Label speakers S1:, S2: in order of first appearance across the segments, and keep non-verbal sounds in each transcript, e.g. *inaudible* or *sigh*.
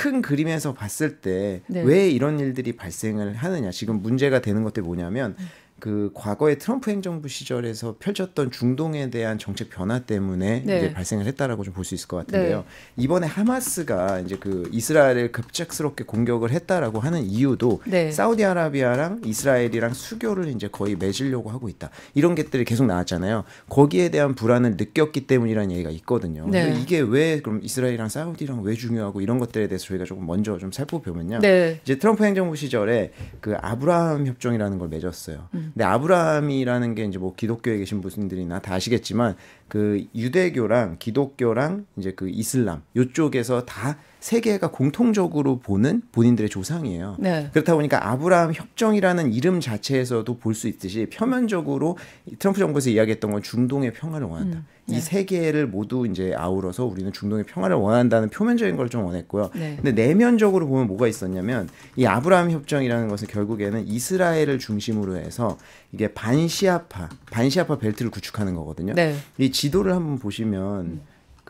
S1: 큰 그림에서 봤을 때왜
S2: 네.
S1: 이런 일들이 발생을 하느냐. 지금 문제가 되는 것들이 뭐냐면
S2: 음.
S1: 그 과거의 트럼프 행정부 시절에서 펼쳤던 중동에 대한 정책 변화 때문에
S2: 네.
S1: 이제 발생을 했다라고 좀 볼 수 있을 것 같은데요. 이번에 하마스가 이제 그 이스라엘을 급작스럽게 공격을 했다라고 하는 이유도
S2: 네.
S1: 사우디아라비아랑 이스라엘이랑 수교를 이제 거의 맺으려고 하고 있다. 이런 것들이 계속 나왔잖아요. 거기에 대한 불안을 느꼈기 때문이라는 얘기가 있거든요.
S2: 네.
S1: 근데 이게 왜 그럼 이스라엘이랑 사우디랑 왜 중요하고 이런 것들에 대해서 저희가 조금 먼저 좀 살펴보면요.
S2: 네.
S1: 이제 트럼프 행정부 시절에 그 아브라함 협정이라는 걸 맺었어요.
S2: 음.
S1: 근데 아브라함이라는 게 이제 뭐 기독교에 계신 분들이나 다 아시겠지만 그 유대교랑 기독교랑 이제 그 이슬람 요쪽에서 다 세계가 공통적으로 보는 본인들의 조상이에요.
S2: 네.
S1: 그렇다 보니까 아브라함 협정이라는 이름 자체에서도 볼 수 있듯이 표면적으로 이 트럼프 정부에서 이야기했던 건 중동의 평화를 원한다.
S2: 음, 네.
S1: 이 세 계를 모두 이제 아우러서 우리는 중동의 평화를 원한다는 표면적인 걸 좀 원했고요.
S2: 네.
S1: 근데 내면적으로 보면 뭐가 있었냐면 이 아브라함 협정이라는 것은 결국에는 이스라엘을 중심으로 해서 이게 반시아파, 반시아파 벨트를 구축하는 거거든요.
S2: 네.
S1: 이 지도를 한번 보시면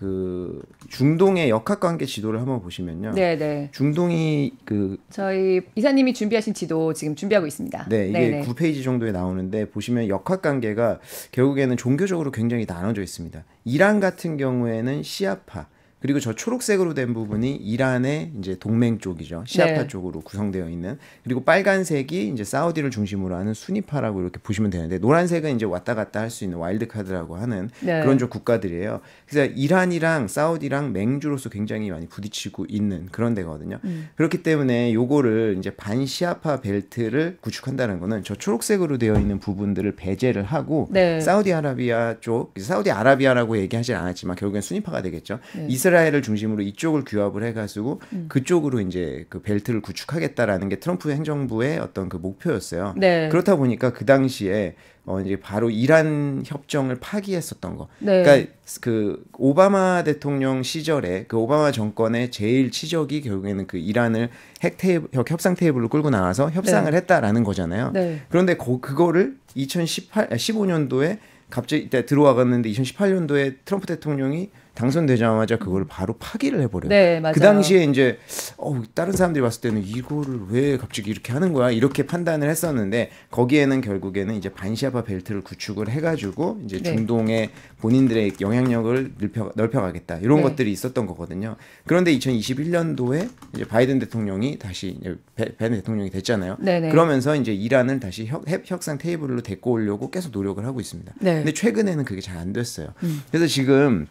S1: 그 중동의 역학관계 지도를 한번 보시면요.
S2: 네, 네.
S1: 중동이 그
S2: 저희 이사님이 준비하신 지도 지금 준비하고 있습니다.
S1: 네, 이게
S2: 네네.
S1: 9페이지 정도에 나오는데 보시면 역학 관계가 결국에는 종교적으로 굉장히 나눠져 있습니다. 이란 같은 경우에는 시아파 그리고 저 초록색으로 된 부분이 이란의 이제 동맹 쪽이죠. 시아파
S2: 네.
S1: 쪽으로 구성되어 있는 그리고 빨간색이 이제 사우디를 중심으로 하는 수니파라고 이렇게 보시면 되는데 노란색은 이제 왔다 갔다 할 수 있는 와일드카드라고 하는
S2: 네.
S1: 그런 좀 국가들이에요. 그래서 이란이랑 사우디랑 맹주로서 굉장히 많이 부딪히고 있는 그런 데거든요.
S2: 음.
S1: 그렇기 때문에 요거를 이제 반시아파 벨트를 구축한다는 거는 저 초록색으로 되어 있는 부분들을 배제를 하고
S2: 네.
S1: 사우디아라비아 쪽 사우디아라비아라고 얘기하진 않았지만 결국엔 수니파가 되겠죠.
S2: 네.
S1: 이스라엘을 중심으로 이쪽을 규합을 해가지고
S2: 음.
S1: 그쪽으로 이제 그 벨트를 구축하겠다라는 게 트럼프 행정부의 어떤 그 목표였어요.
S2: 네.
S1: 그렇다 보니까 그 당시에 어 이제 바로 이란 협정을 파기했었던 거.
S2: 네.
S1: 그러니까 그 오바마 대통령 시절에 그 오바마 정권의 제일 치적이 결국에는 그 이란을 핵 테이블 협상 테이블로 끌고 나와서 협상을 했다라는 거잖아요.
S2: 네.
S1: 그런데 고, 그거를 2018 15년도에 갑자기 이때 들어와갔는데 2018년도에 트럼프 대통령이 당선되자마자 그걸 바로 파기를 해버려요.
S2: 네, 맞아요.
S1: 그 당시에 이제 어, 다른 사람들이 봤을 때는 이거를 왜 갑자기 이렇게 하는 거야 이렇게 판단을 했었는데 거기에는 결국에는 이제 반시아파 벨트를 구축을 해가지고 이제
S2: 네.
S1: 중동의 본인들의 영향력을 넓혀, 넓혀가겠다 이런
S2: 네.
S1: 것들이 있었던 거거든요. 그런데 2021년도에 이제 바이든 대통령이 다시 바이든 대통령이 됐잖아요.
S2: 네네.
S1: 그러면서 이제 이란을 다시 협, 협- 협상 테이블로 데리고 오려고 계속 노력을 하고 있습니다.
S2: 네.
S1: 근데 최근에는 그게 잘 안 됐어요.
S2: 음.
S1: 그래서 지금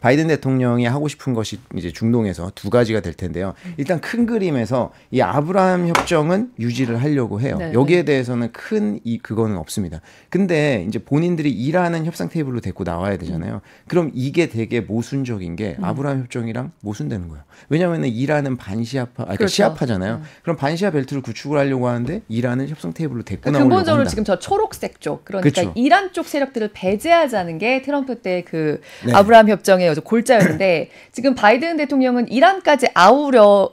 S1: 바이든 대통령이 하고 싶은 것이 이제 중동에서 두 가지가 될 텐데요. 일단 큰 그림에서 이 아브라함 협정은 유지를 하려고 해요.
S2: 네,
S1: 여기에 대해서는 큰 이 그거는 없습니다. 근데 이제 본인들이 일하는 협상 테이블로 데리고 나와야 되잖아요. 그럼 이게 되게 모순적인
S2: 음.
S1: 게 아브라함 협정이랑 모순되는 거예요. 왜냐하면 이란은 반시아파, 아니, 그러니까
S2: 그렇죠.
S1: 시아파잖아요. 그럼 반시아 벨트를 구축을 하려고 하는데 이란은 협상 테이블로 데리고
S2: 그러니까
S1: 나오려고
S2: 근본적으로
S1: 한다.
S2: 지금 저 초록색 쪽 그러니까
S1: 그쵸.
S2: 이란 쪽 세력들을 배제하자는 게 트럼프 때그
S1: 네.
S2: 아브라함 협정 의 어제 골자였는데 *clears throat* 지금 바이든 대통령은 이란까지 아우러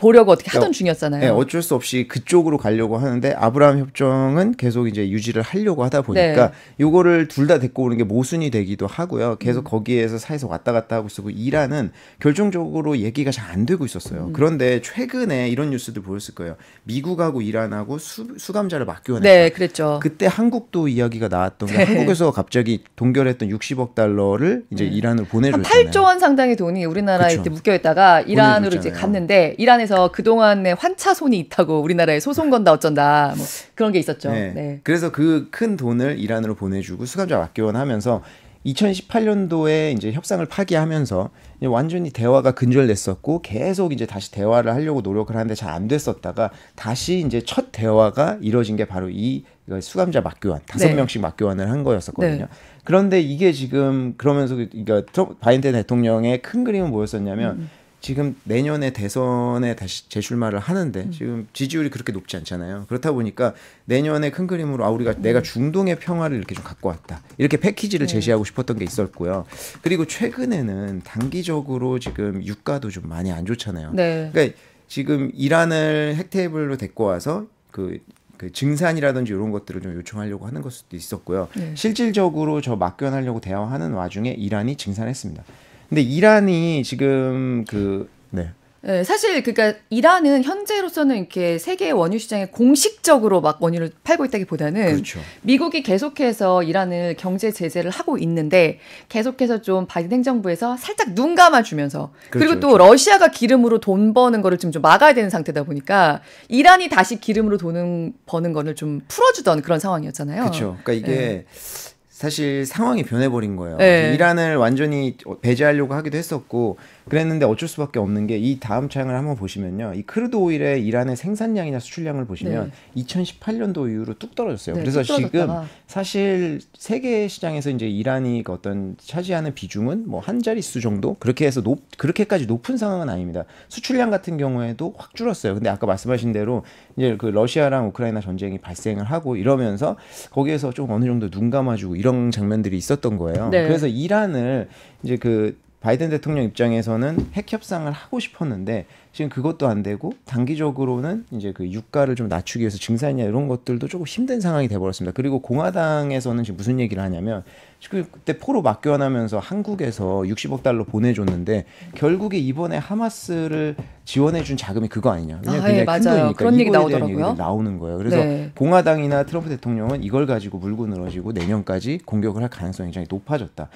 S2: 보려고 어떻게 하던
S1: 네,
S2: 중이었잖아요.
S1: 네, 어쩔 수 없이 그쪽으로 가려고 하는데 아브라함 협정은 계속 이제 유지를 하려고 하다 보니까
S2: 네.
S1: 요거를 둘 다 데리고 오는 게 모순이 되기도 하고요. 계속
S2: 음.
S1: 거기에서 사이에서 왔다 갔다 하고 있었고 이란은 결정적으로 얘기가 잘 안 되고 있었어요.
S2: 음.
S1: 그런데 최근에 이런 뉴스들 보였을 거예요. 미국하고 이란하고 수, 수감자를 맞교환했다.
S2: 네, 그랬죠.
S1: 그때 한국도 이야기가 나왔던 게
S2: 네.
S1: 한국에서 갑자기 동결했던 60억 달러를 이제 이란 으로
S2: 한
S1: 보내줬잖아요.
S2: 8조 원 상당의 돈이 우리나라에
S1: 그쵸.
S2: 묶여 있다가 이란으로 이제
S1: 보내줬잖아요.
S2: 갔는데 이란에서 그 동안의 환차손이 있다고 우리나라에 소송 건다 어쩐다 뭐 그런 게 있었죠.
S1: 네.
S2: 네.
S1: 그래서 그 큰 돈을 이란으로 보내주고 수감자 맞교환하면서 2018년도에 이제 협상을 파기하면서 이제 완전히 대화가 근절됐었고 계속 이제 다시 대화를 하려고 노력을 하는데 잘 안 됐었다가 다시 이제 첫 대화가 이뤄진 게 바로 이 이거 수감자 맞교환 다섯
S2: 네.
S1: 명씩 맞교환을 한 거였었거든요.
S2: 네.
S1: 그런데 이게 지금 그러면서 그- 그러니까 바이든 대통령의 큰 그림은 뭐였었냐면
S2: 음.
S1: 지금 내년에 대선에 다시 재출마를 하는데
S2: 음.
S1: 지금 지지율이 그렇게 높지 않잖아요. 그렇다 보니까 내년에 큰 그림으로 아 우리가 내가 중동의 평화를 이렇게 좀 갖고 왔다. 이렇게 패키지를
S2: 네.
S1: 제시하고 싶었던 게 있었고요. 그리고 최근에는 단기적으로 지금 유가도 좀 많이 안 좋잖아요.
S2: 네.
S1: 그러니까 지금 이란을 핵 테이블로 데리고 와서 그, 그 증산이라든지 이런 것들을 좀 요청하려고 하는 것도 있었고요.
S2: 네.
S1: 실질적으로 저 막견하려고 대화하는 와중에 이란이 증산했습니다. 근데 이란이 지금 그 네.
S2: 네, 사실 그러니까 이란은 현재로서는 이렇게 세계 원유 시장에 공식적으로 막 원유를 팔고 있다기보다는
S1: 그렇죠.
S2: 미국이 계속해서 이란을 경제 제재를 하고 있는데 계속해서 좀 바이든 행정부에서 살짝 눈 감아주면서 그리고
S1: 그렇죠,
S2: 또 러시아가 기름으로 돈 버는 거를 지금 좀 막아야 되는 상태다 보니까 이란이 다시 기름으로 돈을 버는 거를 좀 풀어주던 그런 상황이었잖아요.
S1: 그렇죠. 그러니까 이게 사실 상황이 변해버린 거예요.
S2: 네.
S1: 이란을 완전히 배제하려고 하기도 했었고 그랬는데 어쩔 수밖에 없는 게 이 다음 장을 한번 보시면요. 이 crude oil의 이란의 생산량이나 수출량을 보시면 2018년도 이후로 뚝 떨어졌어요.
S2: 네,
S1: 그래서
S2: 뚝
S1: 지금. 사실 세계 시장에서 이제 이란이 그 어떤 차지하는 비중은 뭐 한 자릿수 정도 그렇게 해서 높 그렇게까지 높은 상황은 아닙니다. 수출량 같은 경우에도 확 줄었어요. 근데 아까 말씀하신 대로 이제 그 러시아랑 우크라이나 전쟁이 발생을 하고 이러면서 거기에서 좀 어느 정도 눈 감아주고 이런 장면들이 있었던 거예요.
S2: 네.
S1: 그래서 이란을 이제 그 바이든 대통령 입장에서는 핵 협상을 하고 싶었는데 지금 그것도 안 되고 단기적으로는 이제 그 유가를 좀 낮추기 위해서 증산이나 이런 것들도 조금 힘든 상황이 돼 버렸습니다. 그리고 공화당에서는 지금 무슨 얘기를 하냐면 그때 포로 맞교환하면서 한국에서 60억 달러 보내줬는데 결국에 이번에 하마스를 지원해준 자금이 그거 아니냐? 왜냐면
S2: 아, 예,
S1: 굉장히 큰
S2: 맞아요.
S1: 돈이니까
S2: 그런 얘기 나오더라고요.
S1: 나오는 거예요. 그래서
S2: 네.
S1: 공화당이나 트럼프 대통령은 이걸 가지고 물고 늘어지고 내년까지 공격을 할 가능성이 굉장히 높아졌다.